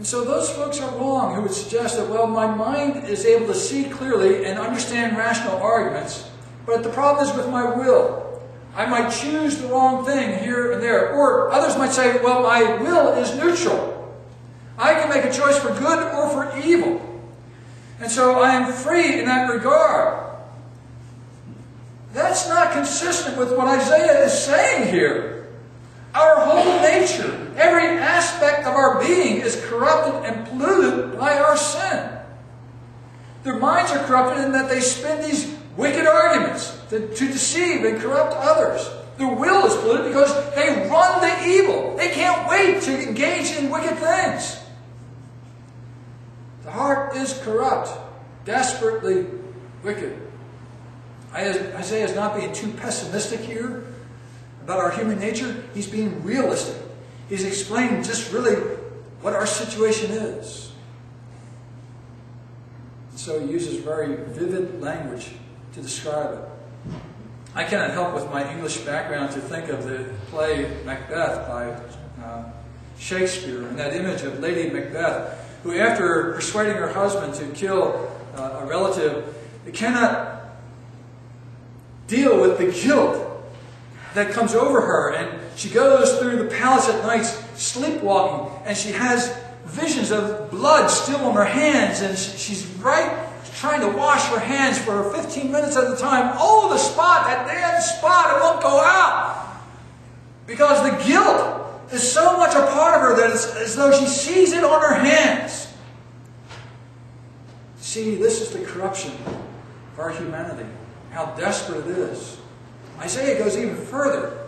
And so those folks are wrong who would suggest that, well, my mind is able to see clearly and understand rational arguments, but the problem is with my will. I might choose the wrong thing here and there. Or others might say, well, my will is neutral. I can make a choice for good or for evil. And so I am free in that regard. That's not consistent with what Isaiah is saying here. Our whole nature, being is corrupted and polluted by our sin. Their minds are corrupted in that they spin these wicked arguments to, to deceive and corrupt others. Their will is polluted because they run the evil. They can't wait to engage in wicked things. The heart is corrupt, desperately wicked. Isaiah is not being too pessimistic here about our human nature. He's being realistic. He's explaining just really what our situation is. So he uses very vivid language to describe it. I cannot help with my English background to think of the play Macbeth by uh, Shakespeare and that image of Lady Macbeth, who, after persuading her husband to kill uh, a relative, cannot deal with the guilt that comes over her. And she goes through the palace at night sleepwalking, and she has visions of blood still on her hands, and she's right trying to wash her hands for 15 minutes at a time. Oh, the spot, that damn spot, it won't go out. Because the guilt is so much a part of her that it's as though she sees it on her hands. See, this is the corruption of our humanity how desperate it is. Isaiah goes even further.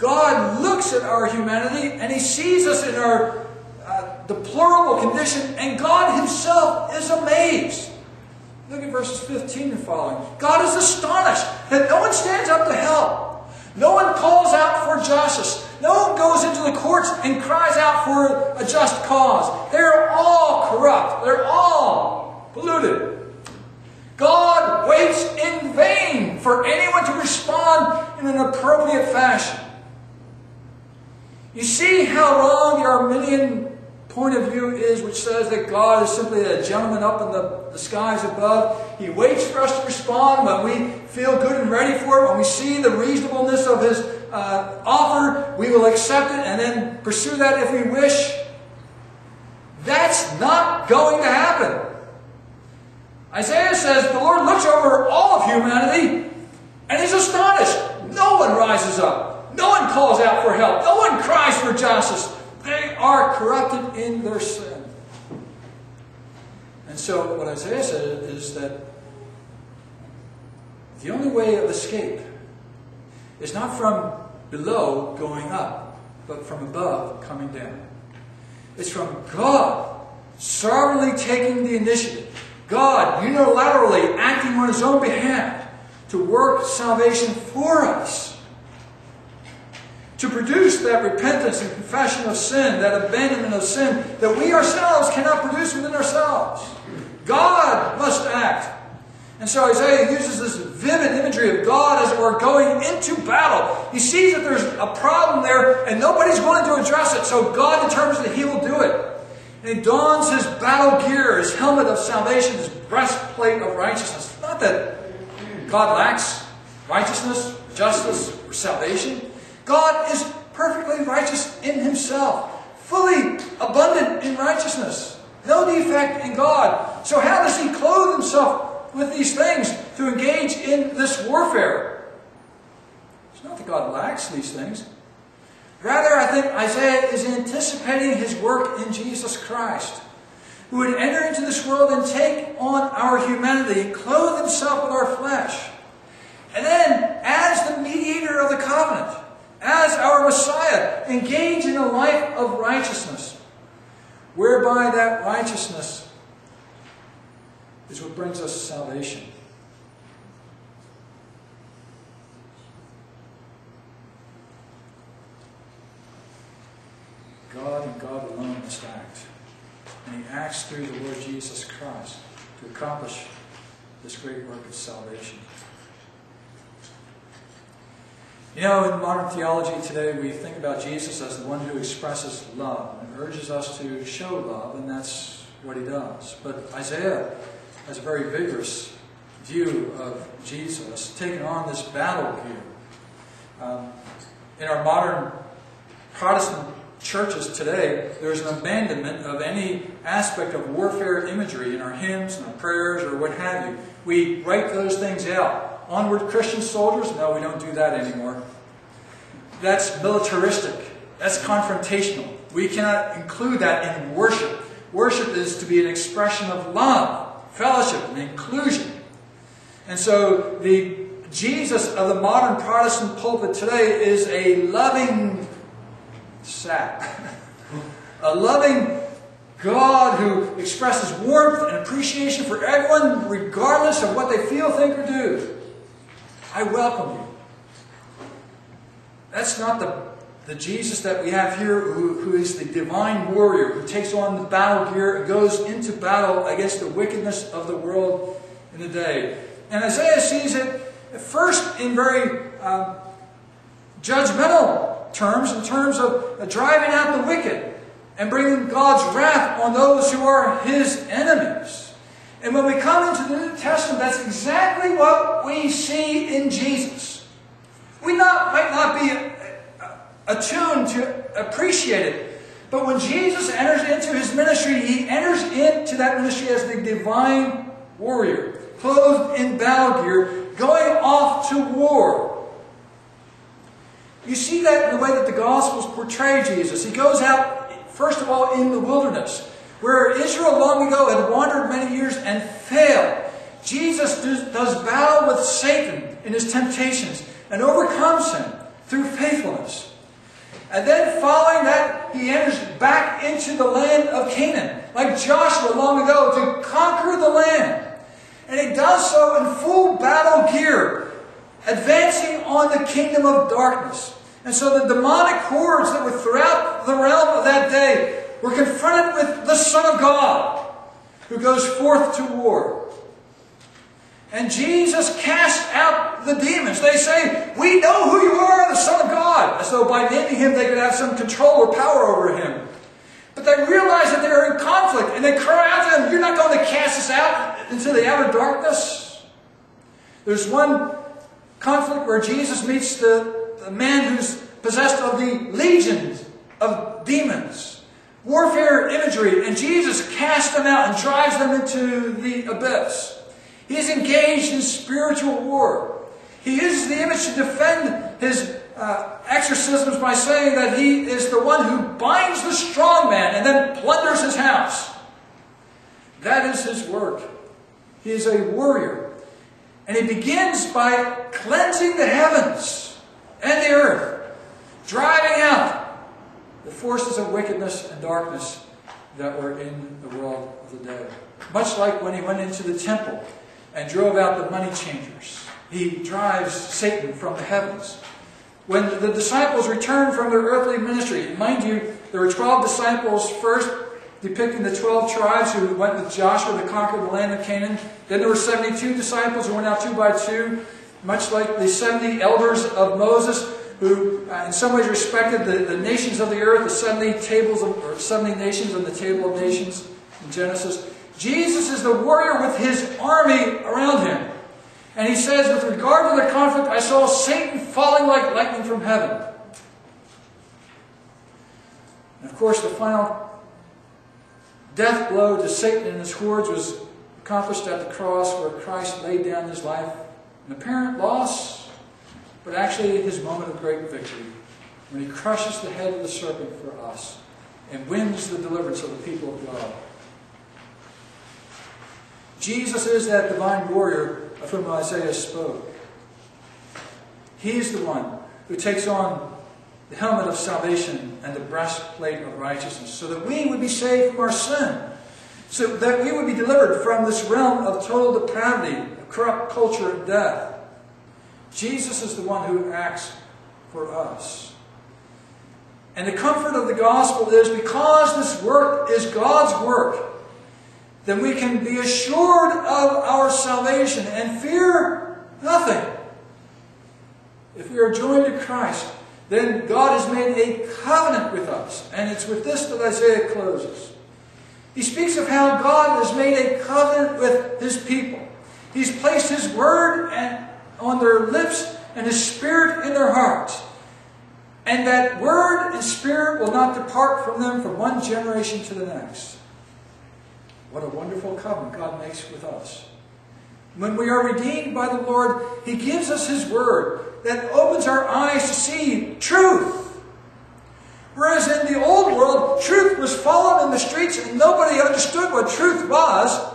God looks at our humanity and he sees us in our uh, deplorable condition, and God himself is amazed. Look at verses 15 and following. God is astonished that no one stands up to help. No one calls out for justice. No one goes into the courts and cries out for a just cause. They're all corrupt. They're all polluted. God waits in vain for anyone to respond in an appropriate fashion. You see how wrong the Arminian point of view is, which says that God is simply a gentleman up in the, the skies above. He waits for us to respond when we feel good and ready for it. When we see the reasonableness of His uh, offer, we will accept it and then pursue that if we wish. That's not going to happen. Isaiah says the Lord looks over all of humanity and he's astonished. No one rises up. No one calls out for help. No one cries for justice. They are corrupted in their sin. And so what Isaiah says is that the only way of escape is not from below going up, but from above coming down. It's from God sovereignly taking the initiative God unilaterally acting on his own behalf to work salvation for us. To produce that repentance and confession of sin, that abandonment of sin that we ourselves cannot produce within ourselves. God must act. And so Isaiah uses this vivid imagery of God as it were going into battle. He sees that there's a problem there and nobody's willing to address it, so God determines that he will do it. And he dons his battle gear, his helmet of salvation, his breastplate of righteousness. Not that God lacks righteousness, justice, or salvation. God is perfectly righteous in himself, fully abundant in righteousness. No defect in God. So how does he clothe himself with these things to engage in this warfare? It's not that God lacks these things. Rather, I think Isaiah is anticipating his work in Jesus Christ, who would enter into this world and take on our humanity, and clothe himself with our flesh. And then, as the mediator of the covenant, as our Messiah, engage in a life of righteousness, whereby that righteousness is what brings us salvation. God and God alone must act. And he acts through the Lord Jesus Christ to accomplish this great work of salvation. You know, in modern theology today, we think about Jesus as the one who expresses love and urges us to show love, and that's what he does. But Isaiah has a very vigorous view of Jesus, taking on this battle here. Um, in our modern Protestant churches today, there's an abandonment of any aspect of warfare imagery in our hymns and our prayers or what have you. We write those things out. Onward Christian soldiers? No, we don't do that anymore. That's militaristic. That's confrontational. We cannot include that in worship. Worship is to be an expression of love, fellowship, and inclusion. And so the Jesus of the modern Protestant pulpit today is a loving sap. a loving God who expresses warmth and appreciation for everyone, regardless of what they feel, think, or do. I welcome you. That's not the, the Jesus that we have here, who, who is the divine warrior, who takes on the battle gear and goes into battle against the wickedness of the world in the day. And Isaiah sees it first in very uh, judgmental terms, in terms of uh, driving out the wicked and bringing God's wrath on those who are his enemies. And when we come into the New Testament, that's exactly what we see in Jesus. We not, might not be uh, uh, attuned to appreciate it, but when Jesus enters into his ministry, he enters into that ministry as the divine warrior, clothed in battle gear, going off to war. You see that in the way that the Gospels portray Jesus. He goes out, first of all, in the wilderness, where Israel long ago had wandered many years and failed. Jesus does battle with Satan in his temptations and overcomes him through faithfulness. And then following that, he enters back into the land of Canaan, like Joshua long ago, to conquer the land. And he does so in full battle gear, advancing on the kingdom of darkness. And so the demonic hordes that were throughout the realm of that day were confronted with the Son of God, who goes forth to war. And Jesus cast out the demons. They say, We know who you are, the Son of God. As though by naming him they could have some control or power over him. But they realize that they're in conflict and they cry out to him, You're not going to cast us out into the outer darkness. There's one conflict where Jesus meets the, the man who's possessed of the legions of demons. Warfare imagery, and Jesus casts them out and drives them into the abyss. He is engaged in spiritual war. He uses the image to defend his uh, exorcisms by saying that he is the one who binds the strong man and then plunders his house. That is his work. He is a warrior. And he begins by cleansing the heavens and the earth, driving out the forces of wickedness and darkness that were in the world of the day. Much like when he went into the temple and drove out the money changers. He drives Satan from the heavens. When the disciples returned from their earthly ministry, mind you, there were 12 disciples first, depicting the 12 tribes who went with Joshua to conquer the land of Canaan. Then there were 72 disciples who went out two by two, much like the 70 elders of Moses, who uh, in some ways respected the, the nations of the earth, the 70 tables of, or 70 nations on the table of nations in Genesis. Jesus is the warrior with his army around him. And he says, with regard to the conflict, I saw Satan falling like lightning from heaven. And of course, the final death blow to Satan and his hordes was accomplished at the cross where Christ laid down his life. An apparent loss, but actually his moment of great victory when he crushes the head of the serpent for us and wins the deliverance of the people of God. Jesus is that divine warrior of whom Isaiah spoke. He is the one who takes on the helmet of salvation and the breastplate of righteousness, so that we would be saved from our sin, so that we would be delivered from this realm of total depravity, of corrupt culture, and death. Jesus is the one who acts for us. And the comfort of the gospel is because this work is God's work, then we can be assured of our salvation and fear nothing. if we are joined to Christ, then God has made a covenant with us. And it's with this that Isaiah closes. He speaks of how God has made a covenant with his people. He's placed his word on their lips and his spirit in their hearts. And that word and spirit will not depart from them from one generation to the next. What a wonderful covenant God makes with us. When we are redeemed by the Lord, He gives us His Word that opens our eyes to see truth. Whereas in the old world, truth was fallen in the streets and nobody understood what truth was.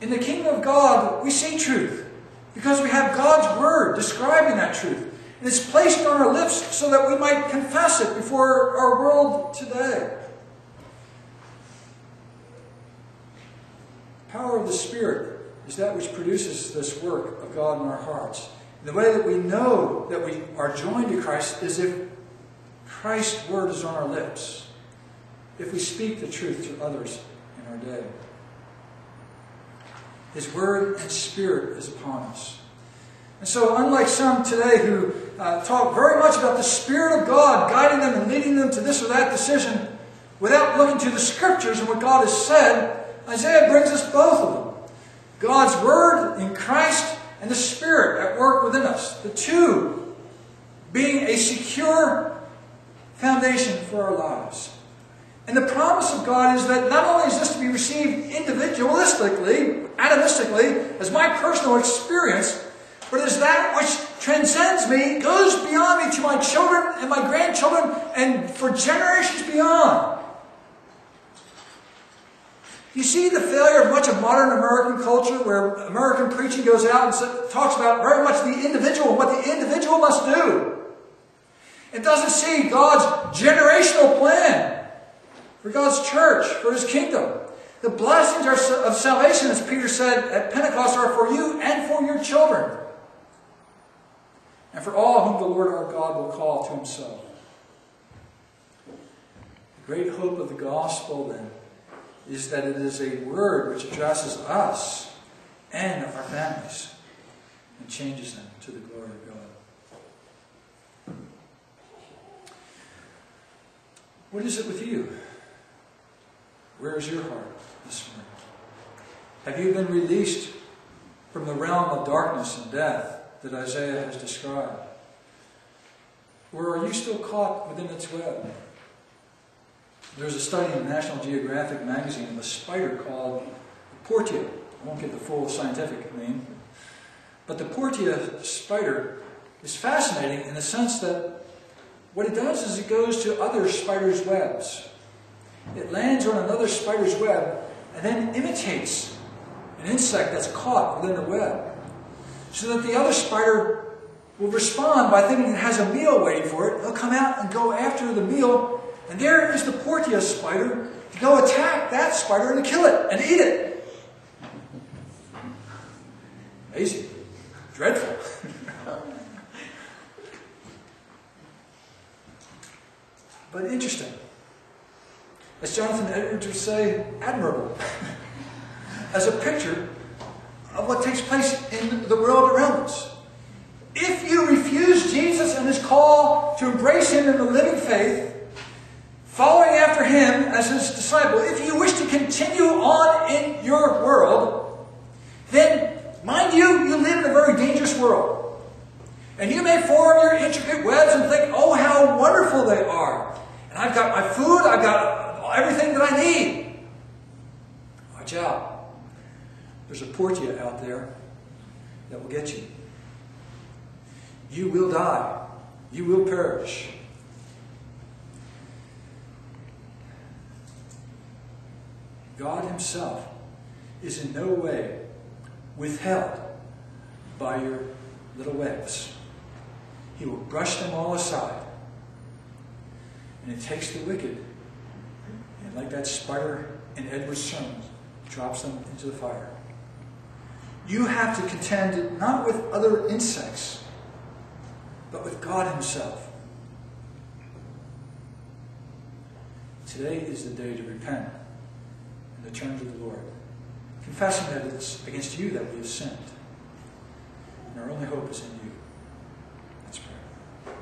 In the kingdom of God, we see truth because we have God's Word describing that truth. And it's placed on our lips so that we might confess it before our world today. power of the Spirit is that which produces this work of God in our hearts. The way that we know that we are joined to Christ is if Christ's word is on our lips, if we speak the truth to others in our day. His word and spirit is upon us. And so, unlike some today who uh, talk very much about the Spirit of God guiding them and leading them to this or that decision without looking to the Scriptures and what God has said, Isaiah brings us both of them. God's Word in Christ and the Spirit at work within us. The two being a secure foundation for our lives. And the promise of God is that not only is this to be received individualistically, atomistically, as my personal experience, but is that which transcends me, goes beyond me to my children and my grandchildren, and for generations beyond. You see the failure of much of modern American culture where American preaching goes out and talks about very much the individual, and what the individual must do. It doesn't see God's generational plan for God's church, for His kingdom. The blessings of salvation, as Peter said at Pentecost, are for you and for your children. And for all whom the Lord our God will call to Himself. The great hope of the gospel, then, is that it is a word which addresses us and our families and changes them to the glory of God. What is it with you? Where is your heart this morning? Have you been released from the realm of darkness and death that Isaiah has described? Or are you still caught within its web? There's a study in National Geographic magazine of a spider called Portia. I won't get the full scientific name. But the Portia spider is fascinating in the sense that what it does is it goes to other spiders' webs. It lands on another spider's web and then imitates an insect that's caught within the web. So that the other spider will respond by thinking it has a meal waiting for it. It'll come out and go after the meal and there is the Portia spider to go attack that spider and to kill it and eat it. Amazing. Dreadful. but interesting. As Jonathan Edwards would say, admirable. As a picture of what takes place in the world around us. If you refuse Jesus and his call to embrace him in the living faith, following after him as his disciple, if you wish to continue on in your world, then, mind you, you live in a very dangerous world. And you may form your intricate webs and think, oh, how wonderful they are. And I've got my food, I've got everything that I need. Watch out. There's a Portia out there that will get you. You will die. You will perish. God Himself is in no way withheld by your little webs. He will brush them all aside. And it takes the wicked, and like that spider in Edward's sermon, drops them into the fire. You have to contend not with other insects, but with God Himself. Today is the day to repent and to turn to the Lord, confessing that it's against you that we have sinned. and our only hope is in you. Let's pray.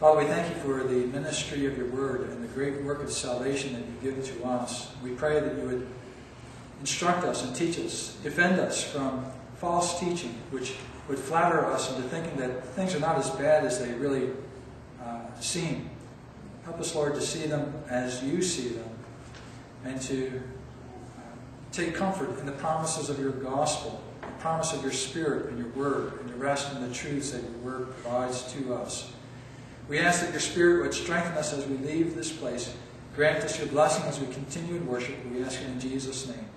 Father, we thank you for the ministry of your word and the great work of salvation that you give to us. We pray that you would instruct us and teach us, defend us from false teaching, which would flatter us into thinking that things are not as bad as they really uh, seem. Help us, Lord, to see them as you see them and to take comfort in the promises of your gospel, the promise of your spirit and your word, and to rest in the truths that your word provides to us. We ask that your spirit would strengthen us as we leave this place. Grant us your blessing as we continue in worship. We ask it in Jesus' name.